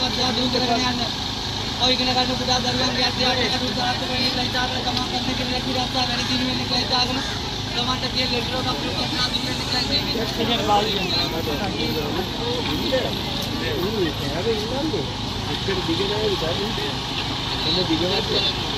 කරලා දිනු කරගෙන යන්න. ඔය ඉගෙන ගන්න පුතා දරුවන් ගැටියට එකට උදාහරණ වෙන්නේ ලයිතාවල තමා කරන්න කියලා කිරස්සා වැඩි දිනු වෙන්නේ ලයිතාවන. ගමන්ට තියෙන ලෙටර් එකක් කරලා දිනු වෙන්නේ ලයිතාවන. ඒක දිගට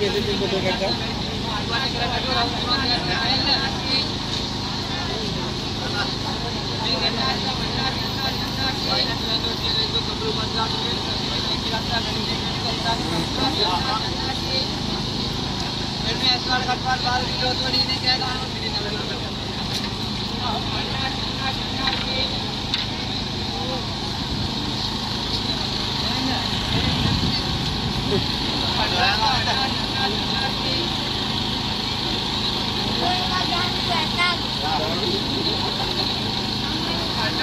कैसे दिल को धोखा था में ऐसा कटवार बाल की जोत बड़ी ने क्या कहा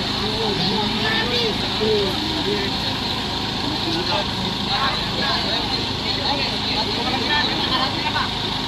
Thank you.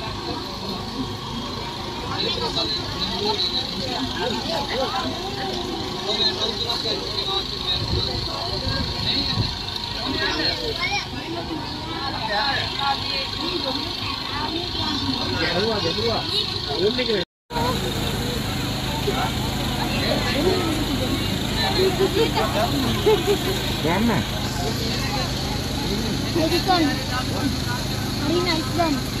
Medicon. Marina Islam.